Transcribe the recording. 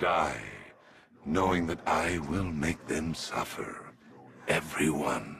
die, knowing that I will make them suffer. Everyone.